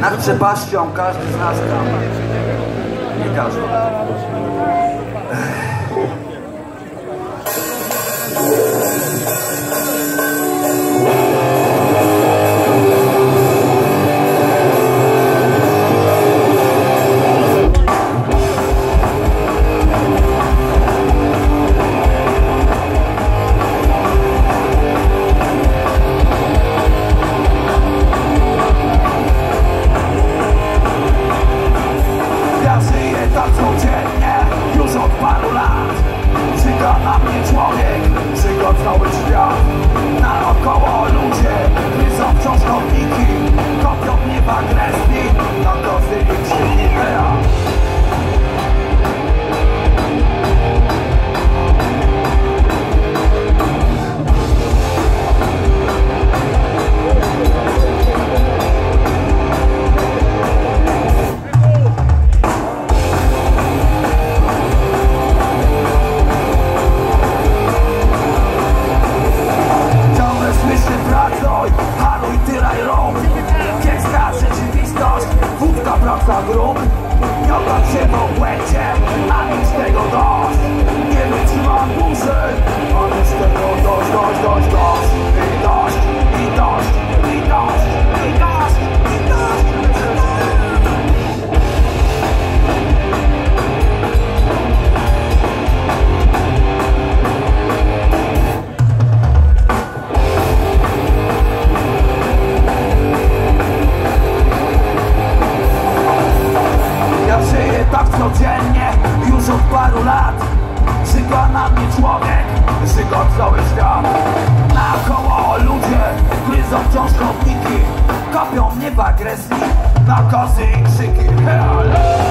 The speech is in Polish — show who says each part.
Speaker 1: Nad przepaścią każdy z nas tam. Nie każdy.
Speaker 2: sagrom lat. Żyga na mnie człowiek, żyga cały świat. Naokoło ludzie gryzą wciąż chodniki Kopią mnie w agresji, nakazy i krzyki. Hello!